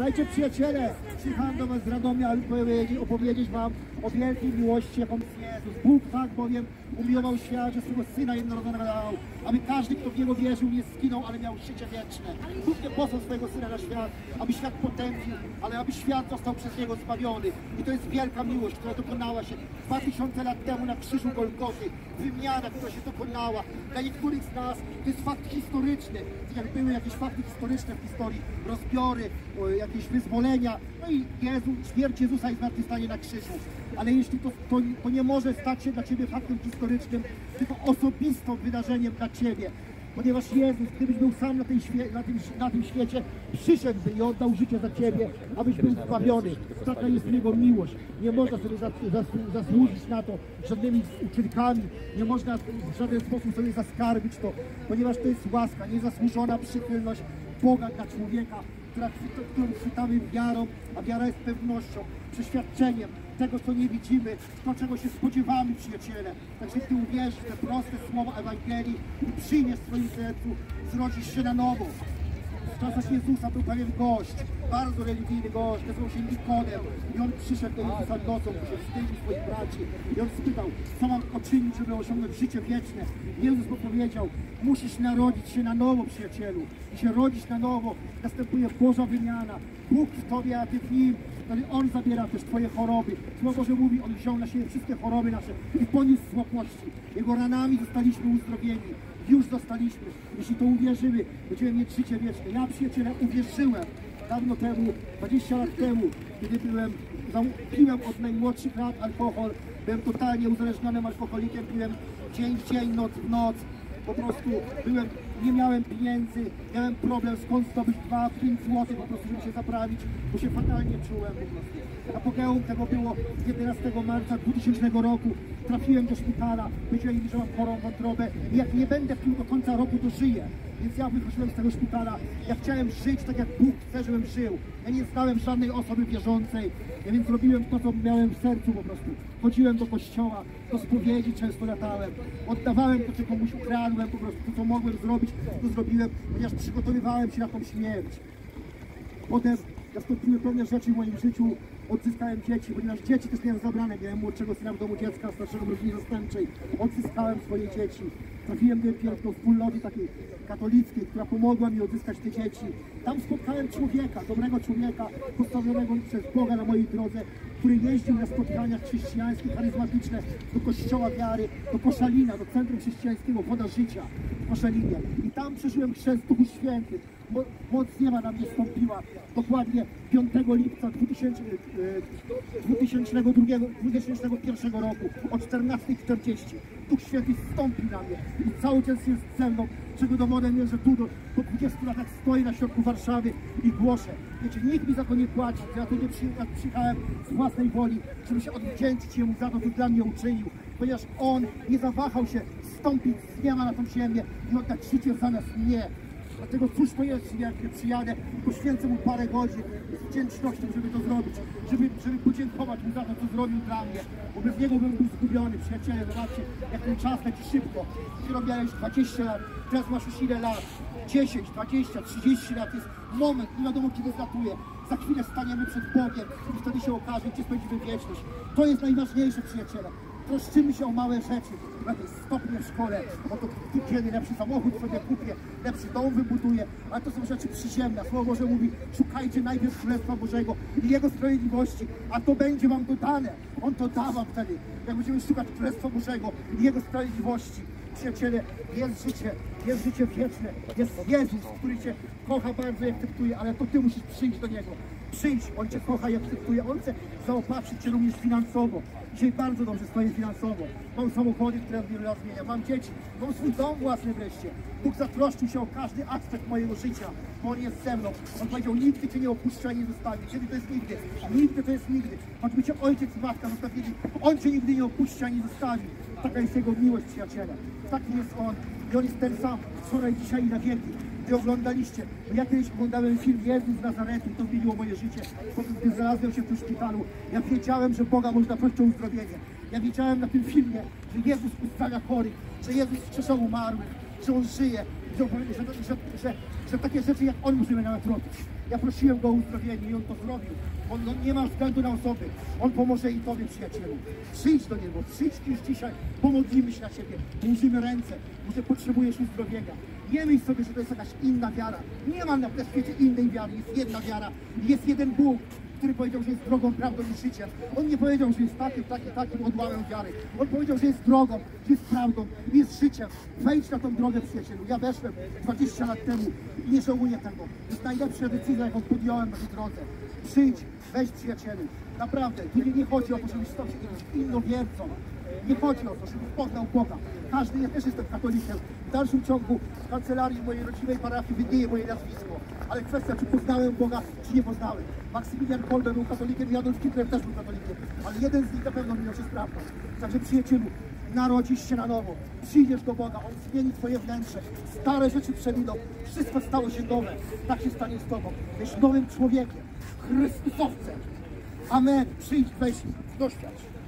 Słuchajcie przyjaciele, przyjechałem do was z Radomia, aby powiedzieć, opowiedzieć wam o wielkiej miłości, jaką jest Jezus. Bóg tak bowiem umiłował świat, że swego Syna jednorodzonego dał, aby każdy, kto w Niego wierzył, nie skinął, ale miał życie wieczne. Bóg nie posłał swojego Syna na świat, aby świat potępił, ale aby świat został przez Niego zbawiony. I to jest wielka miłość, która dokonała się 2000 lat temu na krzyżu Golgoty. Wymiana, która się dokonała. Dla niektórych z nas to jest fakt historyczny. Tak jak były jakieś fakty historyczne w historii, rozbiory, o, jakieś wyzwolenia, no i Jezu, śmierć Jezusa i zmartwychwstanie na krzyżu. Ale jeśli to, to, to nie może stać się dla Ciebie faktem historycznym, tylko osobistym wydarzeniem dla Ciebie. Ponieważ Jezus, gdybyś był sam na, na, tym, na tym świecie, przyszedłby i oddał życie za Ciebie, abyś był zbawiony. Taka jest Jego miłość. Nie można sobie zas- zas- zasłużyć na to żadnymi uczynkami. Nie można w żaden sposób sobie zaskarbić to, ponieważ to jest łaska, niezasłużona przychylność Boga dla człowieka, która, chwytamy wiarą, a wiara jest pewnością, przeświadczeniem tego, co nie widzimy, to, czego się spodziewamy, przyjaciele. Także Ty uwierzysz w te proste słowa Ewangelii i przyjmiesz w swoim sercu, zrodzisz się na nowo. W czasach Jezusa był pewien gość, bardzo religijny gość, nazywał się Nikodem i on przyszedł do Jezusa nocą, bo się wstydził swoich braci i on spytał, co mam poczynić, żeby osiągnąć życie wieczne. Jezus mu powiedział, musisz narodzić się na nowo, przyjacielu. I się rodzić na nowo, następuje Boża wymiana. Bóg w Tobie, a Ty w Nim. Wtedy On zabiera też Twoje choroby. Słowo Boże mówi, On wziął na siebie wszystkie choroby nasze i poniósł słabości. Jego ranami zostaliśmy uzdrowieni już zostaliśmy. Jeśli to uwierzymy, będziemy mieć życie wieczne. Ja, przyjaciele, uwierzyłem dawno temu, 20 lat temu, kiedy byłem, piłem od najmłodszych lat alkohol, byłem totalnie uzależnionym alkoholikiem, piłem dzień w dzień, noc w noc. Po prostu byłem, nie miałem pieniędzy, miałem problem skąd zdobyć 2-5 zł po prostu, żeby się zaprawić, bo się fatalnie czułem po prostu. Apogeum tego było 11 marca 2000 roku. Trafiłem do szpitala, powiedzieli mi, że mam chorą wątrobę i jak nie będę pił do końca roku, to żyję. Więc ja wychodziłem z tego szpitala. Ja chciałem żyć tak, jak Bóg chce, żebym żył. Ja nie znałem żadnej osoby wierzącej, ja więc robiłem to, co miałem w sercu po prostu. Chodziłem do kościoła, do spowiedzi często latałem. Oddawałem to, co komuś ukradłem, po prostu to, co mogłem zrobić, to zrobiłem, ponieważ przygotowywałem się na tą śmierć. Potem nastąpiły pewne rzeczy w moim życiu, odzyskałem dzieci, ponieważ dzieci też miałem zabrane. Miałem młodszego syna w domu dziecka, starszego w rodzinie zastępczej. Odzyskałem swoje dzieci. Trafiłem do piękną wspólnoty takiej katolickiej, która pomogła mi odzyskać te dzieci. Tam spotkałem człowieka, dobrego człowieka, postawionego przez Boga na mojej drodze, który jeździł na spotkania chrześcijańskie, charyzmatyczne do Kościoła Wiary, do Koszalina, do Centrum Chrześcijańskiego Woda Życia w Koszalinie. I tam przeżyłem chrzest Duchu Świętym. Mo- Moc nieba na mnie stąpiła. Dokładnie 5 lipca 2000, e, 2002, 2001 roku o 14.40. Duch Święty stąpił na mnie i cały czas jest ze mną, czego dowodem jest, że tu do, po 20 latach stoję na środku Warszawy i głoszę. Wiecie, nikt mi za to nie płaci, ja tu nie przyjechałem, z własnej woli, żeby się odwdzięczyć Jemu za to, co dla mnie uczynił, ponieważ On nie zawahał się wstąpić z nieba na tą ziemię i oddać życie zamiast mnie. Dlatego cóż to jest, jak przyjadę, poświęcę mu parę godzin z wdzięcznością, żeby to zrobić, żeby, żeby podziękować mu za to, co zrobił dla mnie, bo bez niego bym był zgubiony. Przyjaciele, zobaczcie, jak ten czas leci szybko. Ty robiłeś 20 lat, teraz masz już ile lat? 10, 20, 30 lat jest moment, nie wiadomo kiedy zlatuje. Za chwilę staniemy przed Bogiem i wtedy się okaże, gdzie spędzimy wieczność. To jest najważniejsze, przyjaciele. Troszczymy się o małe rzeczy, jakieś stopnie w szkole, o to kiedy lepszy samochód sobie kupię, lepszy dom wybuduję, ale to są rzeczy przyziemne. Słowo Boże mówi, szukajcie najpierw Królestwa Bożego i Jego sprawiedliwości, a to będzie wam dodane. On to da wam wtedy, jak będziemy szukać Królestwa Bożego i Jego sprawiedliwości. Przyjaciele, jest życie, jest życie wieczne, jest Jezus, który Cię kocha bardzo i akceptuje, ale to Ty musisz przyjść do Niego. Przyjdź, On Cię kocha i akceptuje, On chce zaopatrzyć Cię również finansowo. Dzisiaj bardzo dobrze stoję finansowo. Mam samochody, które wiele lat zmieniam, mam dzieci, mam swój dom własny wreszcie. Bóg zatroszczył się o każdy aspekt mojego życia, bo On jest ze mną. On powiedział, nigdy Cię nie opuszcza, nie zostawi. Kiedy to jest nigdy? Nigdy to jest nigdy. Choćby Cię ojciec matka zostawili, On Cię nigdy nie opuszcza, nie zostawi. Taka jest Jego miłość, przyjaciele. Taki jest On. I On jest ten sam, wczoraj, dzisiaj i na wieki. Gdy oglądaliście, ja kiedyś oglądałem film Jezus z Nazaretu i to zmieniło moje życie. Potem, gdy znalazłem się w tym szpitalu, ja wiedziałem, że Boga można prosić o uzdrowienie. Ja wiedziałem na tym filmie, że Jezus uzdrawia chorych, że Jezus wskrzesza umarłych, że On żyje, że, że, że, że, takie rzeczy jak On możemy nawet robić. Ja prosiłem go o uzdrowienie i on to zrobił. On nie ma względu na osoby. On pomoże i Tobie, przyjacielu. Przyjdź do Niego, przyjdź już dzisiaj, pomodlimy się na Ciebie, ułożymy ręce, może potrzebujesz uzdrowienia. Nie myśl sobie, że to jest jakaś inna wiara. Nie ma na świecie innej wiary, jest jedna wiara, jest jeden Bóg, który powiedział, że jest drogą, prawdą i życiem. On nie powiedział, że jest takim, takim, takim odłamem wiary. On powiedział, że jest drogą, że jest prawdą, jest życiem. Wejdź na tą drogę, przyjacielu. Ja weszłem 20 lat temu i nie żałuję tego. To jest najlepsza decyzja, jaką podjąłem na tej drodze. Przyjdź, weź przyjacielu. Naprawdę, tu nie, chodzi o to, żebyś stał się innowiercą. Nie chodzi o to, żebyś poznał Boga. Każdy, ja też jestem katolikiem. W dalszym ciągu w kancelarii mojej rodzimej parafii widnieje moje nazwisko. Ale kwestia, czy poznałem Boga, czy nie poznałem. Maksymilian Kolbe był katolikiem i Adolf Hitler też był katolikiem. Ale jeden z nich na pewno minął się sprawą. Także przyjacielu, narodzisz się na nowo. Przyjdziesz do Boga, On zmieni Twoje wnętrze. Stare rzeczy przeminą. Wszystko stało się nowe. Tak się stanie z Tobą. Jesteś nowym człowiekiem. Chrystusowcem. Amen. Przyjdź, weź, doświadcz.